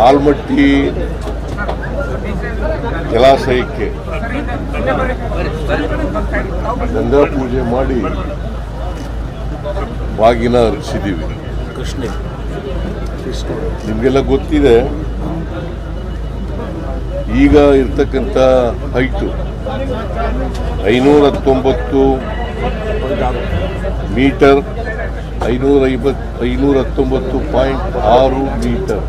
ಆಲ್ಮಟ್ಟಿ ಜಲಾಶಯಕ್ಕೆ ಗಂಗಾ ಪೂಜೆ ಮಾಡಿ ಬಾಗಿನ ಅರ್ಪಿಸಿದ್ದೀವಿ ನಿಮಗೆಲ್ಲ ಗೊತ್ತಿದೆ, ಈಗ ಇರ್ತಕ್ಕಂಥ ಹೈಟು ಐನೂರ ಹತ್ತೊಂಬತ್ತು ಮೀಟರ್ ಐನೂರ ಐವತ್ ಐನೂರ ಹತ್ತೊಂಬತ್ತು ಪಾಯಿಂಟ್ ಆರು ಮೀಟರ್.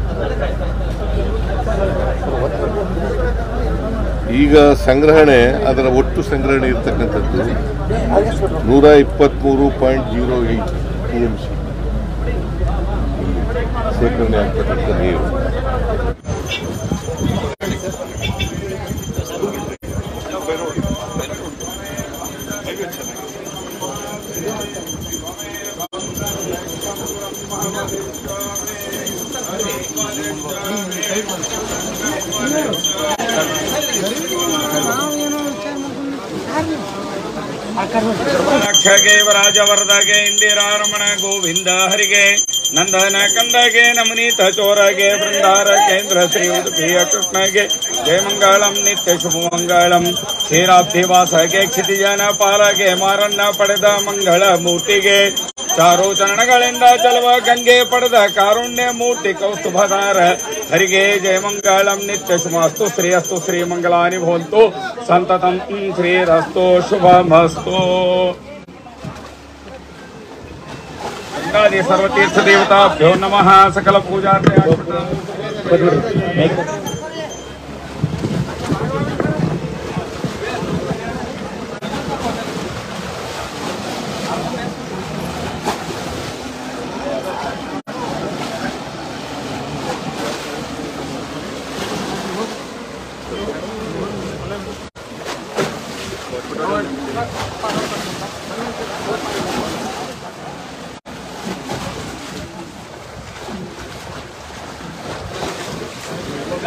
ಈಗ ಸಂಗ್ರಹಣೆ, ಅದರ ಒಟ್ಟು ಸಂಗ್ರಹಣೆ ಇರ್ತಕ್ಕಂಥದ್ದು ನೂರ ಇಪ್ಪತ್ತ್ಮೂರು point zero eight T M C. ಶೇಖರಣೆ ಆಗ್ತಕ್ಕಂಥ ನೀರು ಲಕ್ಷಗೆ ರಾಜವರದಗೆ ಇಂದಿರಾರಮಣ ಗೋವಿಂದ ಹರಿಗೆ ನಂದನ ಕಂದಗೆ ನಮನೀತ ಚೋರಗೆ ಬೃಂದಾರ ಕೇಂದ್ರ ಶ್ರೀ ಉಡುಪಿಯ ಕೃಷ್ಣಗೆ. ಜಯ ಮಂಗಳಂ, ನಿತ್ಯ ಶುಭ ಮಂಗಳಂ. ಕ್ಷೀರಾಬ್ಧಿವಾಸಗೆ ಕ್ಷಿತಿಜನ ಪಾಲಗೆ ಮಾರನ್ನ ಪಡೆದ ಮಂಗಳ ಮೂರ್ತಿಗೆ. ಚಾರು ಚರಣಗಳಿಂದ ಚಲುವ ಗಂಗೆ ಪಡೆದ ಕಾರುಣ್ಯ ಮೂರ್ತಿ ಕೌಸ್ತುಭಧಾರ. ಹರಿಗೆ ಜಯ ಮಂಗಳಂ, ನಿತ್ಯ ಶುಭಾಸ್ತು ಶ್ರೀ ಅಸ್ತು ಶ್ರೀ ಮಂಗಳಾನಿ ಭವಂತು. ಸಂತತಂ, ಶ್ರೀರಸ್ತು, ಶುಭಮಸ್ತು. सर्वतीर्थ देवता नमः। पूजा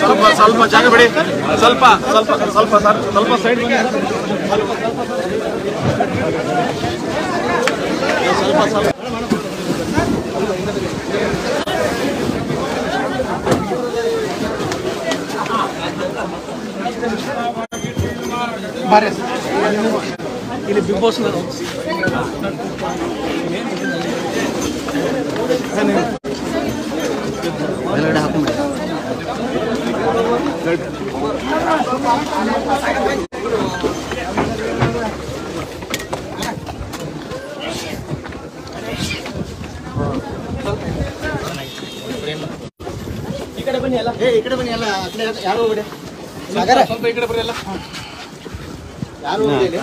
ಸ್ವಲ್ಪ ಸ್ವಲ್ಪ ಜಾಗ ಬಿಡಿ ಸ್ವಲ್ಪ ಸ್ವಲ್ಪ ಸ್ವಲ್ಪ ಸರ್ ಸ್ವಲ್ಪ ಸೈಡ್ ಬನ್ನಿ ಇಲ್ಲಿ ಬಿಗ್ ಬಾಸ್ ಈ ಕಡೆ ಬನ್ನಿ ಎಲ್ಲ. ಏ ಈ ಕಡೆ ಬನ್ನಿ ಎಲ್ಲ. ಆ ಕಡೆ ಯಾರು ಹೋಗ್ಬೇಡಿ ಸಾಗರ ಸ್ವಲ್ಪ ಈ ಕಡೆ ಬರ್ರಿ ಎಲ್ಲ ಯಾರು ಹೋಗ್ಬೇಡಿ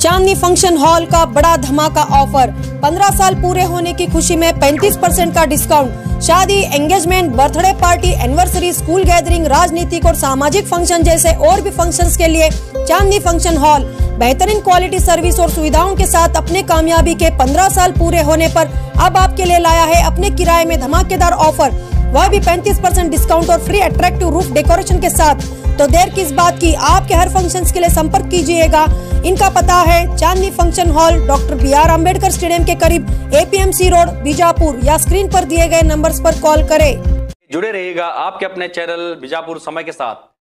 चांदनी फ़ंक्शन हॉल का बड़ा धमाका ऑफ़र। 15 साल पूरे होने की खुशी में 35 परसेंट का डिस्काउंट। शादी engagement birthday party anniversary school gathering राजनीतिक और सामाजिक फ़ंक्शन जैसे और भी फ़ंक्शंस के लिए चांदनी फ़ंक्शन हॉल बेहतरीन क्वालिटी सर्विस और सुविधाओं के साथ अपने कामयाबी के 15 साल पूरे होने पर अब आपके लिए लाया है अपने किराए में धमाकेदार ऑफ़र। वह भी 35 परसेंट डिस्काउंट और फ्री अट्रैक्टिव रूफ डेकोरेशन के साथ। तो देर किस बात की? आपके हर फ़ंक्शन के लिए संपर्क कीजिएगा। इनका पता है, Chandni function hall, doctor B R Ambedkar stadium के करीब एपीएमसी रोड, बीजापुर, या स्क्रीन पर दिए गए नंबर्स पर कॉल करें। जुड़े रहेगा आपके अपने चैनल बीजापुर समय के साथ।